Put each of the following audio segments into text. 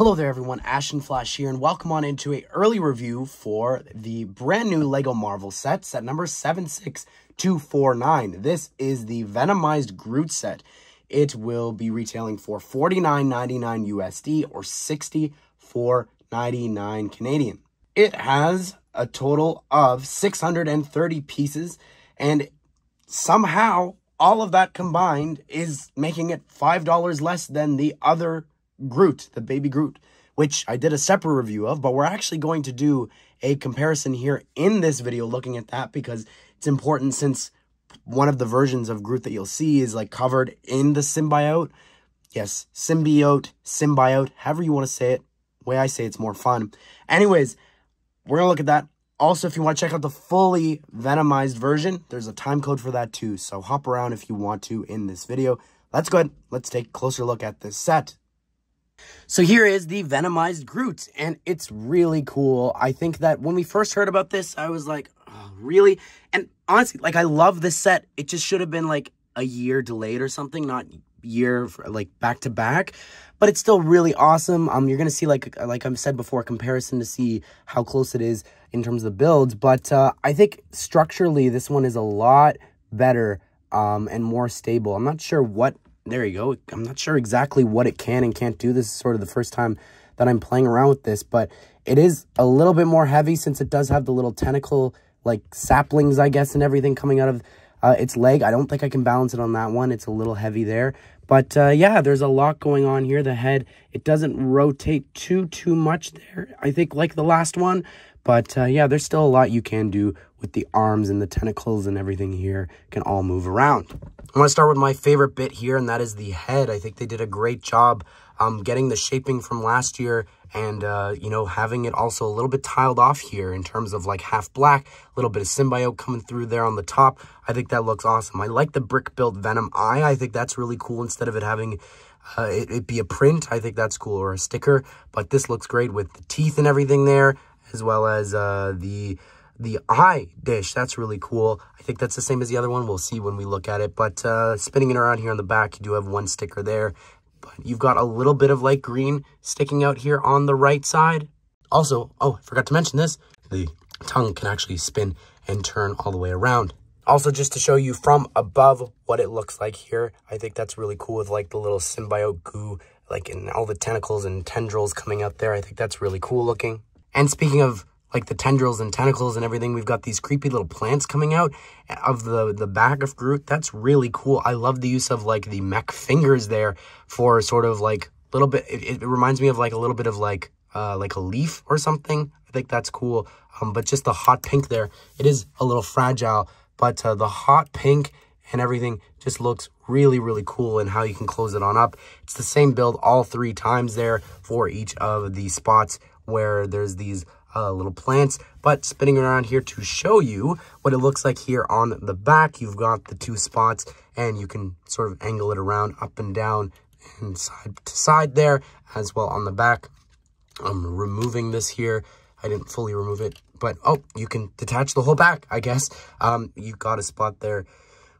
Hello there everyone, Ashnflash here, and welcome on into a early review for the brand new LEGO Marvel set, set number 76249. This is the Venomized Groot set. It will be retailing for $49.99 USD or $64.99 Canadian. It has a total of 630 pieces, and somehow all of that combined is making it $5 less than the other Groot, the baby Groot, which I did a separate review of, but we're actually going to do a comparison here in this video looking at that because it's important since one of the versions of Groot that you'll see is like covered in the symbiote. Yes, symbiote, symbiote, however you want to say it. way I say it's more fun. Anyways, we're going to look at that. Also, if you want to check out the fully venomized version, there's a time code for that too. So hop around if you want to in this video. Let's go ahead. Let's take a closer look at this set. So here is the Venomized Groot, and it's really cool. I think that when we first heard about this, I was like, oh, really? And honestly, like, I love this set. It just should have been, like, a year delayed or something, not year, for, like, back to back. But it's still really awesome. Um, You're going to see, like, like I've said before, comparison to see how close it is in terms of the builds. But uh, I think structurally, this one is a lot better um, and more stable. I'm not sure what there you go. I'm not sure exactly what it can and can't do. This is sort of the first time that I'm playing around with this, but it is a little bit more heavy since it does have the little tentacle, like saplings, I guess, and everything coming out of uh, its leg. I don't think I can balance it on that one. It's a little heavy there. But uh, yeah, there's a lot going on here. The head, it doesn't rotate too, too much there, I think, like the last one. But uh, yeah, there's still a lot you can do with the arms and the tentacles and everything here can all move around. I want to start with my favorite bit here, and that is the head. I think they did a great job um, getting the shaping from last year and, uh, you know, having it also a little bit tiled off here in terms of like half black, a little bit of symbiote coming through there on the top. I think that looks awesome. I like the brick built Venom eye. I think that's really cool instead of it having uh, it, it be a print. I think that's cool or a sticker, but this looks great with the teeth and everything there, as well as uh, the the eye dish. That's really cool. I think that's the same as the other one. We'll see when we look at it. But uh, spinning it around here on the back, you do have one sticker there. But you've got a little bit of light green sticking out here on the right side. Also, oh, I forgot to mention this. The tongue can actually spin and turn all the way around. Also, just to show you from above what it looks like here, I think that's really cool with like the little symbiote goo, like and all the tentacles and tendrils coming out there. I think that's really cool looking. And speaking of like the tendrils and tentacles and everything. We've got these creepy little plants coming out of the, the back of Groot. That's really cool. I love the use of like the mech fingers there for sort of like a little bit. It, it, reminds me of like a little bit of like, uh, like a leaf or something. I think that's cool. Um, but just the hot pink there, it is a little fragile, but uh, the hot pink and everything just looks really, really cool and how you can close it on up. It's the same build all three times there for each of the spots where there's these uh, little plants, but spinning around here to show you what it looks like here on the back. You've got the two spots and you can sort of angle it around up and down and side to side there as well on the back. I'm removing this here. I didn't fully remove it, but oh, you can detach the whole back, I guess. Um, you got a spot there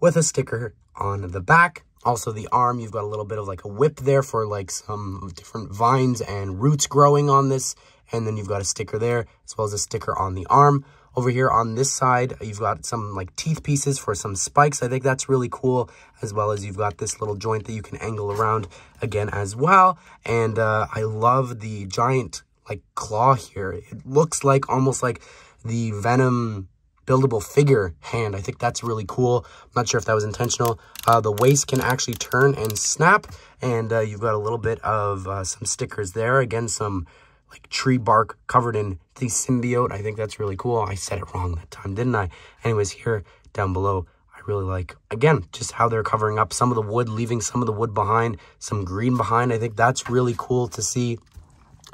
with a sticker on the back. Also, the arm, you've got a little bit of like a whip there for like some different vines and roots growing on this and then you've got a sticker there, as well as a sticker on the arm. Over here on this side, you've got some like teeth pieces for some spikes. I think that's really cool, as well as you've got this little joint that you can angle around again as well. And uh, I love the giant like claw here. It looks like almost like the Venom buildable figure hand. I think that's really cool. I'm not sure if that was intentional. Uh, the waist can actually turn and snap, and uh, you've got a little bit of uh, some stickers there. Again, some like tree bark covered in the symbiote. I think that's really cool. I said it wrong that time, didn't I? Anyways, here down below, I really like, again, just how they're covering up some of the wood, leaving some of the wood behind, some green behind. I think that's really cool to see.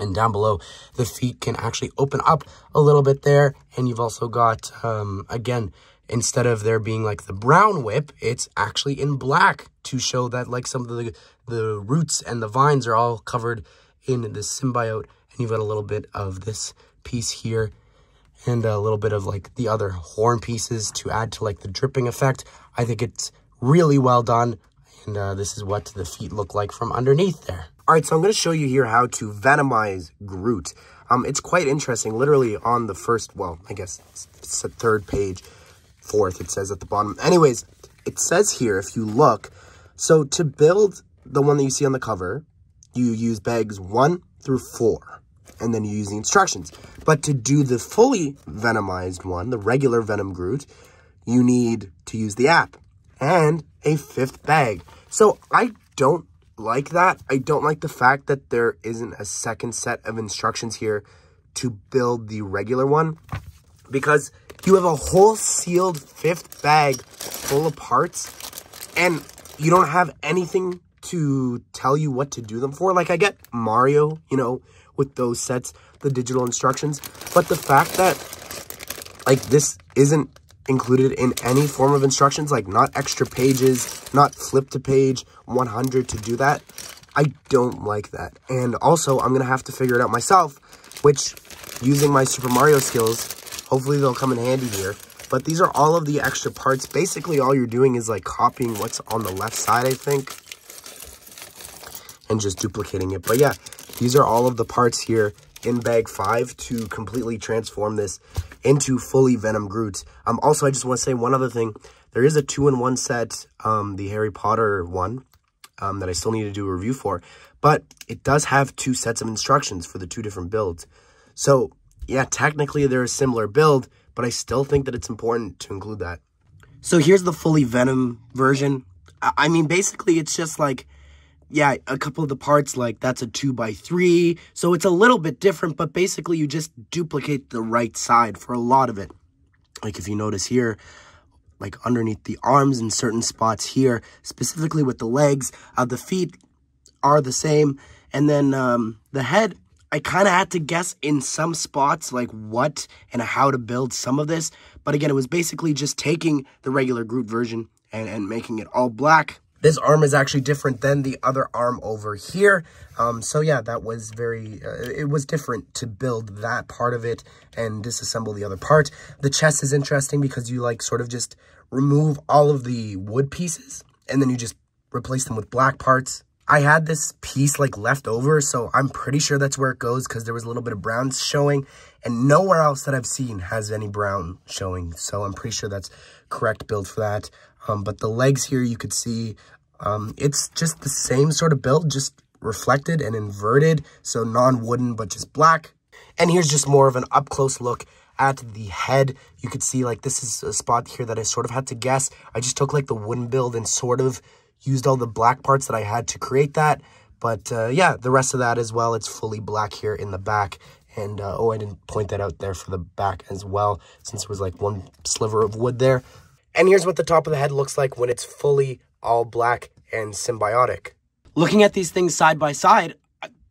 And down below, the feet can actually open up a little bit there. And you've also got, um, again, instead of there being like the brown whip, it's actually in black to show that like some of the, the roots and the vines are all covered in the symbiote and you've got a little bit of this piece here and a little bit of like the other horn pieces to add to like the dripping effect. I think it's really well done. And uh, this is what the feet look like from underneath there. All right, so I'm going to show you here how to venomize Groot. Um, it's quite interesting. Literally on the first, well, I guess it's the third page, fourth, it says at the bottom. Anyways, it says here, if you look, so to build the one that you see on the cover, you use bags one through four, and then you use the instructions. But to do the fully venomized one, the regular Venom Groot, you need to use the app and a fifth bag. So I don't like that. I don't like the fact that there isn't a second set of instructions here to build the regular one because you have a whole sealed fifth bag full of parts and you don't have anything to tell you what to do them for. Like I get Mario, you know, with those sets, the digital instructions, but the fact that like this isn't included in any form of instructions, like not extra pages, not flip to page 100 to do that. I don't like that. And also, I'm going to have to figure it out myself, which, using my Super Mario skills, hopefully they'll come in handy here. But these are all of the extra parts. Basically, all you're doing is like copying what's on the left side, I think, and just duplicating it. But yeah, these are all of the parts here in bag five to completely transform this into fully Venom Groot. Um, also, I just want to say one other thing. There is a two-in-one set, um, the Harry Potter one, um, that I still need to do a review for. But it does have two sets of instructions for the two different builds. So, yeah, technically they're a similar build, but I still think that it's important to include that. So here's the fully Venom version. I mean, basically, it's just like yeah, a couple of the parts, like that's a two by three. So it's a little bit different, but basically you just duplicate the right side for a lot of it. Like if you notice here, like underneath the arms in certain spots here, specifically with the legs, uh, the feet are the same. And then um, the head, I kind of had to guess in some spots, like what and how to build some of this. But again, it was basically just taking the regular Groot version and, and making it all black this arm is actually different than the other arm over here. Um, so yeah, that was very, uh, it was different to build that part of it and disassemble the other part. The chest is interesting because you like sort of just remove all of the wood pieces and then you just replace them with black parts. I had this piece like left over, so I'm pretty sure that's where it goes because there was a little bit of brown showing and nowhere else that I've seen has any brown showing. So I'm pretty sure that's correct build for that. Um, but the legs here, you could see um, it's just the same sort of build, just reflected and inverted. So non-wooden, but just black. And here's just more of an up-close look at the head. You could see like this is a spot here that I sort of had to guess. I just took like the wooden build and sort of used all the black parts that I had to create that. But uh, yeah, the rest of that as well, it's fully black here in the back. And, uh, oh, I didn't point that out there for the back as well, since there was like one sliver of wood there. And here's what the top of the head looks like when it's fully all black and symbiotic. Looking at these things side by side,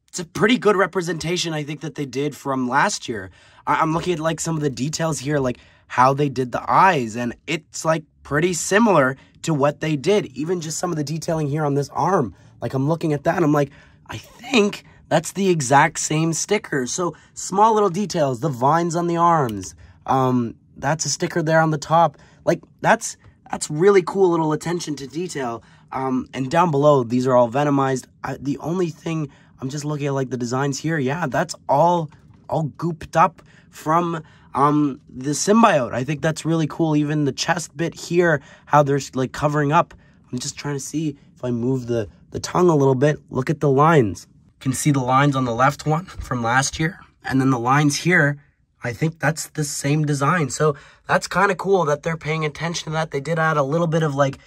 it's a pretty good representation, I think, that they did from last year. I'm looking at like some of the details here, like how they did the eyes, and it's like pretty similar to what they did. Even just some of the detailing here on this arm. Like I'm looking at that and I'm like, I think that's the exact same sticker. So small little details, the vines on the arms. Um, that's a sticker there on the top. Like that's that's really cool little attention to detail. Um, and down below, these are all venomized. I, the only thing I'm just looking at like the designs here. Yeah, that's all all gooped up from um, the symbiote. I think that's really cool. Even the chest bit here, how they're like covering up. I'm just trying to see if I move the, the tongue a little bit. Look at the lines. Can see the lines on the left one from last year. And then the lines here, I think that's the same design. So that's kind of cool that they're paying attention to that. They did add a little bit of like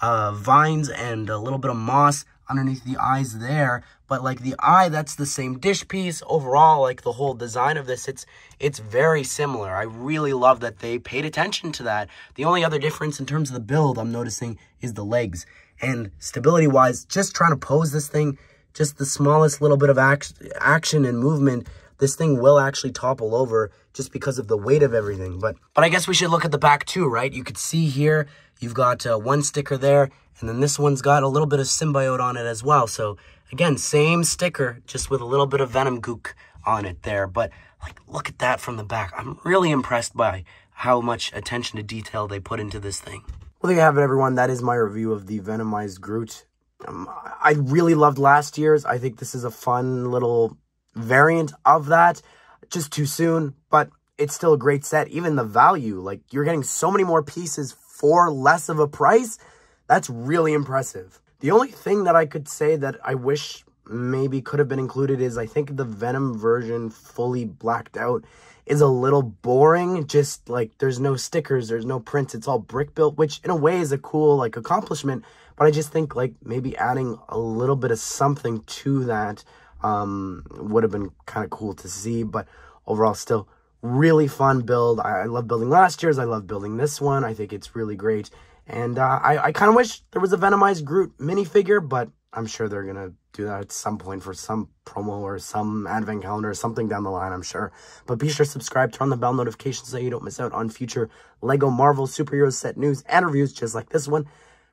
uh, vines and a little bit of moss underneath the eyes there. But like the eye, that's the same dish piece. Overall, like the whole design of this, it's it's very similar. I really love that they paid attention to that. The only other difference in terms of the build I'm noticing is the legs. And stability-wise, just trying to pose this thing, just the smallest little bit of act action and movement this thing will actually topple over just because of the weight of everything. But but I guess we should look at the back too, right? You could see here, you've got uh, one sticker there, and then this one's got a little bit of symbiote on it as well. So again, same sticker, just with a little bit of venom gook on it there. But like, look at that from the back. I'm really impressed by how much attention to detail they put into this thing. Well, there you have it, everyone. That is my review of the Venomized Groot. Um, I really loved last year's. I think this is a fun little variant of that. Just too soon, but it's still a great set. Even the value, like you're getting so many more pieces for less of a price. That's really impressive. The only thing that I could say that I wish maybe could have been included is I think the Venom version fully blacked out is a little boring. Just like there's no stickers, there's no prints. It's all brick built, which in a way is a cool like accomplishment. But I just think like maybe adding a little bit of something to that um, would have been kind of cool to see. But overall, still really fun build. I, I love building last year's. I love building this one. I think it's really great. And uh, I, I kind of wish there was a Venomized Groot minifigure, but I'm sure they're going to do that at some point for some promo or some advent calendar or something down the line, I'm sure. But be sure to subscribe, turn on the bell notifications so you don't miss out on future LEGO Marvel superhero set news and reviews just like this one.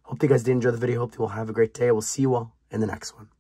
Hope you guys did enjoy the video. Hope you all have a great day. We'll see you all in the next one.